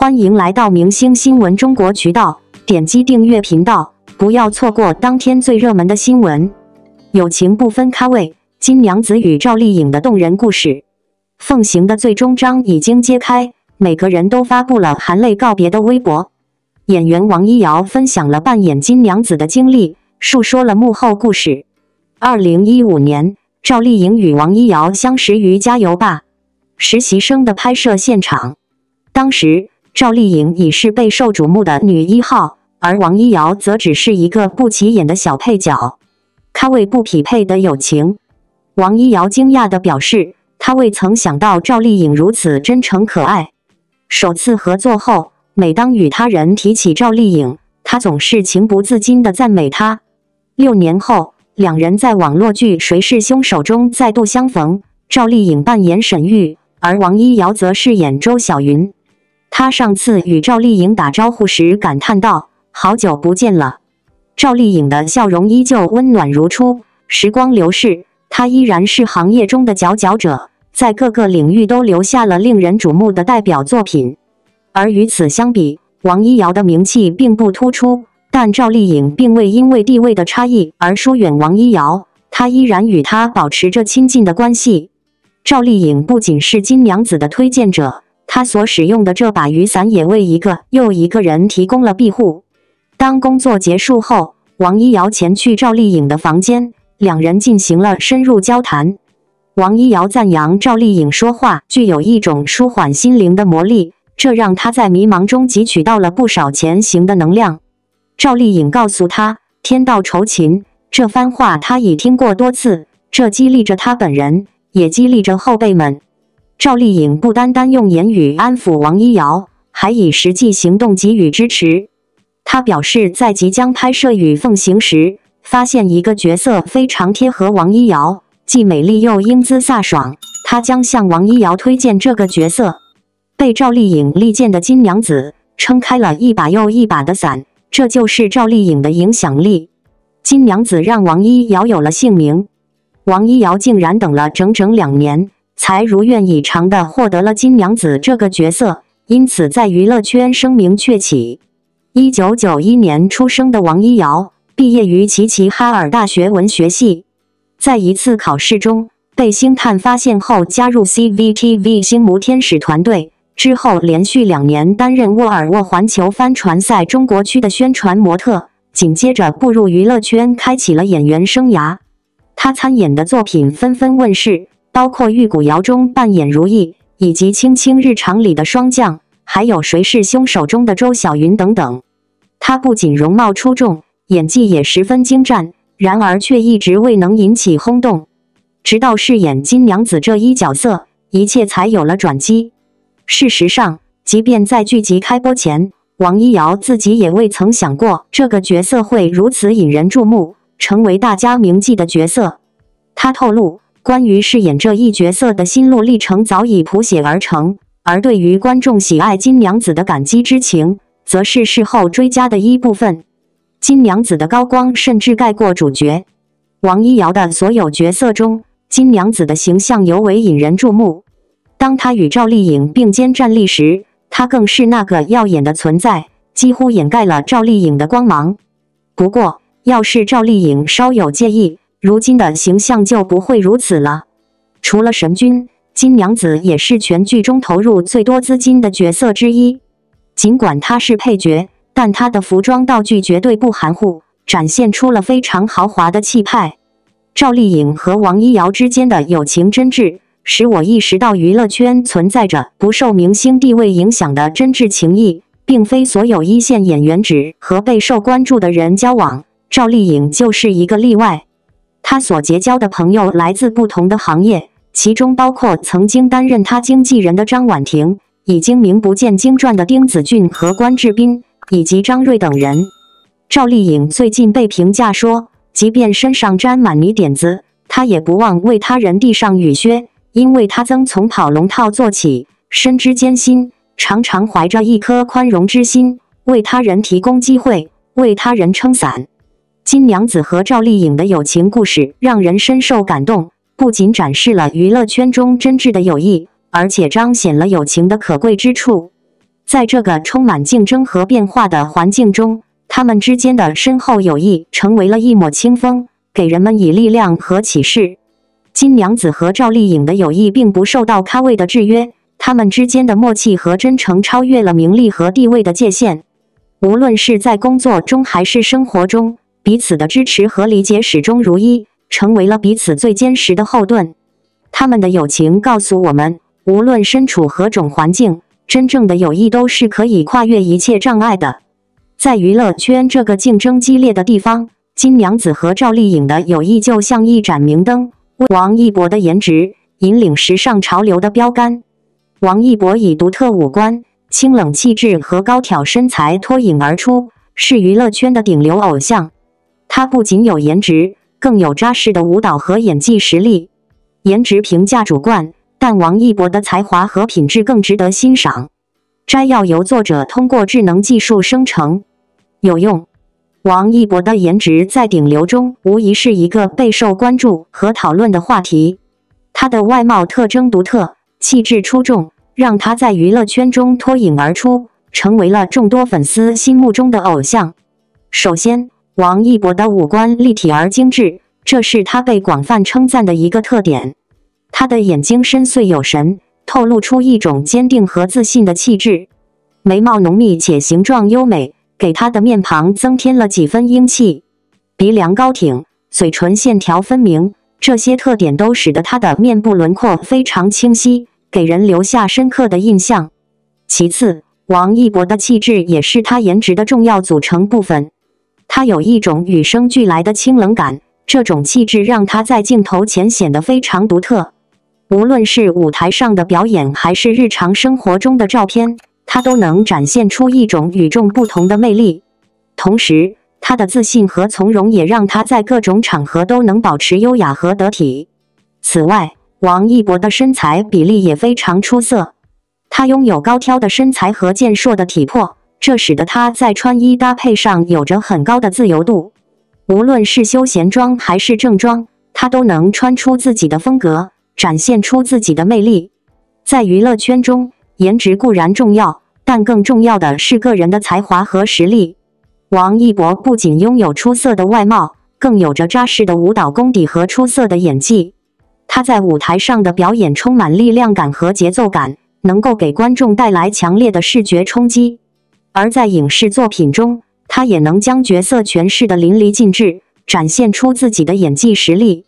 欢迎来到明星新闻中国渠道，点击订阅频道，不要错过当天最热门的新闻。友情不分咖位，金娘子与赵丽颖的动人故事。奉行的最终章已经揭开，每个人都发布了含泪告别的微博。演员王一瑶分享了扮演金娘子的经历，述说了幕后故事。二零一五年，赵丽颖与王一瑶相识于《加油吧，实习生》的拍摄现场，当时。赵丽颖已是备受瞩目的女一号，而王一瑶则只是一个不起眼的小配角，咖位不匹配的友情。王一瑶惊讶地表示，她未曾想到赵丽颖如此真诚可爱。首次合作后，每当与他人提起赵丽颖，她总是情不自禁地赞美她。六年后，两人在网络剧《谁是凶手》中再度相逢，赵丽颖扮演沈玉，而王一瑶则饰演周小云。他上次与赵丽颖打招呼时感叹道：“好久不见了。”赵丽颖的笑容依旧温暖如初。时光流逝，她依然是行业中的佼佼者，在各个领域都留下了令人瞩目的代表作品。而与此相比，王一瑶的名气并不突出，但赵丽颖并未因为地位的差异而疏远王一瑶，她依然与她保持着亲近的关系。赵丽颖不仅是金娘子的推荐者。他所使用的这把雨伞也为一个又一个人提供了庇护。当工作结束后，王一瑶前去赵丽颖的房间，两人进行了深入交谈。王一瑶赞扬赵丽颖说话具有一种舒缓心灵的魔力，这让他在迷茫中汲取到了不少前行的能量。赵丽颖告诉他：“天道酬勤。”这番话他已听过多次，这激励着他本人，也激励着后辈们。赵丽颖不单单用言语安抚王一瑶，还以实际行动给予支持。她表示，在即将拍摄《与凤行》时，发现一个角色非常贴合王一瑶，既美丽又英姿飒爽，她将向王一瑶推荐这个角色。被赵丽颖力荐的金娘子，撑开了一把又一把的伞，这就是赵丽颖的影响力。金娘子让王一瑶有了姓名，王一瑶竟然等了整整两年。才如愿以偿地获得了金娘子这个角色，因此在娱乐圈声名鹊起。一九九一年出生的王一瑶，毕业于齐齐哈尔大学文学系，在一次考试中被星探发现后，加入 CVTV 星模天使团队，之后连续两年担任沃尔沃环球帆船赛中国区的宣传模特，紧接着步入娱乐圈，开启了演员生涯。他参演的作品纷纷问世。包括《玉骨遥》中扮演如意，以及《卿卿日常》里的霜降，还有《谁是凶手》中的周小云等等。她不仅容貌出众，演技也十分精湛，然而却一直未能引起轰动。直到饰演金娘子这一角色，一切才有了转机。事实上，即便在剧集开播前，王一瑶自己也未曾想过这个角色会如此引人注目，成为大家铭记的角色。她透露。关于饰演这一角色的心路历程早已谱写而成，而对于观众喜爱金娘子的感激之情，则是事后追加的一部分。金娘子的高光甚至盖过主角王一瑶的所有角色中，金娘子的形象尤为引人注目。当她与赵丽颖并肩站立时，她更是那个耀眼的存在，几乎掩盖了赵丽颖的光芒。不过，要是赵丽颖稍有介意，如今的形象就不会如此了。除了神君，金娘子也是全剧中投入最多资金的角色之一。尽管她是配角，但她的服装道具绝对不含糊，展现出了非常豪华的气派。赵丽颖和王一瑶之间的友情真挚，使我意识到娱乐圈存在着不受明星地位影响的真挚情谊，并非所有一线演员只和备受关注的人交往。赵丽颖就是一个例外。他所结交的朋友来自不同的行业，其中包括曾经担任他经纪人的张婉婷，已经名不见经传的丁子俊和关智斌，以及张睿等人。赵丽颖最近被评价说，即便身上沾满泥点子，她也不忘为他人递上雨靴，因为她曾从跑龙套做起，深知艰辛，常常怀着一颗宽容之心，为他人提供机会，为他人撑伞。金娘子和赵丽颖的友情故事让人深受感动，不仅展示了娱乐圈中真挚的友谊，而且彰显了友情的可贵之处。在这个充满竞争和变化的环境中，他们之间的深厚友谊成为了一抹清风，给人们以力量和启示。金娘子和赵丽颖的友谊并不受到咖位的制约，他们之间的默契和真诚超越了名利和地位的界限。无论是在工作中还是生活中，彼此的支持和理解始终如一，成为了彼此最坚实的后盾。他们的友情告诉我们，无论身处何种环境。真正的友谊都是可以跨越一切障碍的。在娱乐圈这个竞争激烈的地方，金娘子和赵丽颖的友谊就像一盏明灯，王一博的颜值引领时尚潮流的标杆。王一博以独特五官、清冷气质和高挑身材脱颖而出，是娱乐圈的顶流偶像。他不仅有颜值，更有扎实的舞蹈和演技实力。颜值评价主观。但王一博的才华和品质更值得欣赏。摘要由作者通过智能技术生成，有用。王一博的颜值在顶流中无疑是一个备受关注和讨论的话题。他的外貌特征独特，气质出众，让他在娱乐圈中脱颖而出，成为了众多粉丝心目中的偶像。首先，王一博的五官立体而精致，这是他被广泛称赞的一个特点。他的眼睛深邃有神，透露出一种坚定和自信的气质。眉毛浓密且形状优美，给他的面庞增添了几分英气。鼻梁高挺，嘴唇线条分明，这些特点都使得他的面部轮廓非常清晰，给人留下深刻的印象。其次，王一博的气质也是他颜值的重要组成部分。他有一种与生俱来的清冷感，这种气质让他在镜头前显得非常独特。无论是舞台上的表演，还是日常生活中的照片，他都能展现出一种与众不同的魅力。同时，他的自信和从容也让他在各种场合都能保持优雅和得体。此外，王一博的身材比例也非常出色，他拥有高挑的身材和健硕的体魄，这使得他在穿衣搭配上有着很高的自由度。无论是休闲装还是正装，他都能穿出自己的风格。展现出自己的魅力，在娱乐圈中，颜值固然重要，但更重要的是个人的才华和实力。王一博不仅拥有出色的外貌，更有着扎实的舞蹈功底和出色的演技。他在舞台上的表演充满力量感和节奏感，能够给观众带来强烈的视觉冲击。而在影视作品中，他也能将角色诠释的淋漓尽致，展现出自己的演技实力。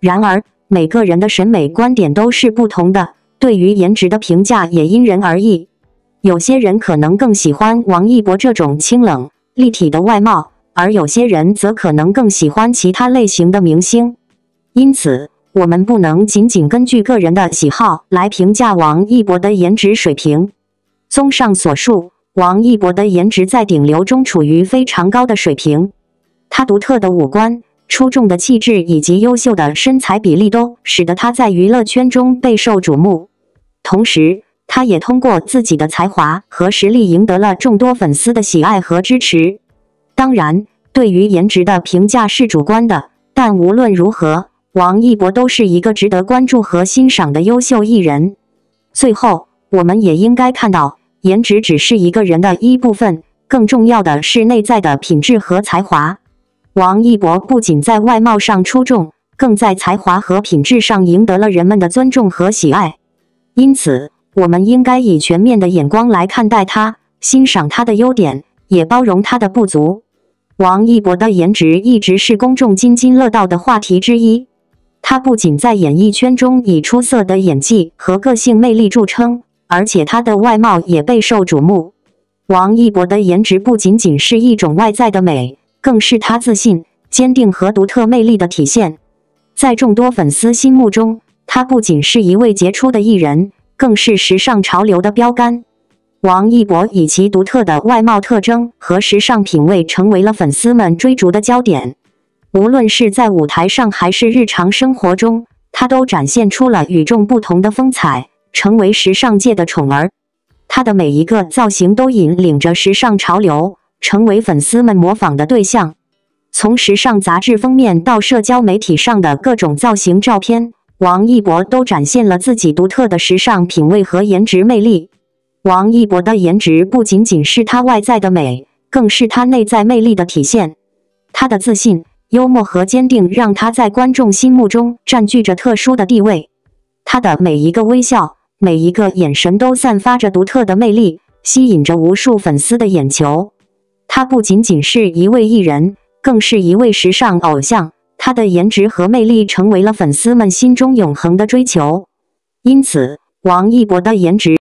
然而，每个人的审美观点都是不同的，对于颜值的评价也因人而异。有些人可能更喜欢王一博这种清冷立体的外貌，而有些人则可能更喜欢其他类型的明星。因此，我们不能仅仅根据个人的喜好来评价王一博的颜值水平。综上所述，王一博的颜值在顶流中处于非常高的水平，他独特的五官。出众的气质以及优秀的身材比例都使得他在娱乐圈中备受瞩目。同时，他也通过自己的才华和实力赢得了众多粉丝的喜爱和支持。当然，对于颜值的评价是主观的，但无论如何，王一博都是一个值得关注和欣赏的优秀艺人。最后，我们也应该看到，颜值只是一个人的一部分，更重要的是内在的品质和才华。王一博不仅在外貌上出众，更在才华和品质上赢得了人们的尊重和喜爱。因此，我们应该以全面的眼光来看待他，欣赏他的优点，也包容他的不足。王一博的颜值一直是公众津津乐道的话题之一。他不仅在演艺圈中以出色的演技和个性魅力著称，而且他的外貌也备受瞩目。王一博的颜值不仅仅是一种外在的美。更是他自信、坚定和独特魅力的体现。在众多粉丝心目中，他不仅是一位杰出的艺人，更是时尚潮流的标杆。王一博以其独特的外貌特征和时尚品味，成为了粉丝们追逐的焦点。无论是在舞台上还是日常生活中，他都展现出了与众不同的风采，成为时尚界的宠儿。他的每一个造型都引领着时尚潮流。成为粉丝们模仿的对象。从时尚杂志封面到社交媒体上的各种造型照片，王一博都展现了自己独特的时尚品味和颜值魅力。王一博的颜值不仅仅是他外在的美，更是他内在魅力的体现。他的自信、幽默和坚定让他在观众心目中占据着特殊的地位。他的每一个微笑、每一个眼神都散发着独特的魅力，吸引着无数粉丝的眼球。他不仅仅是一位艺人，更是一位时尚偶像。他的颜值和魅力成为了粉丝们心中永恒的追求。因此，王一博的颜值。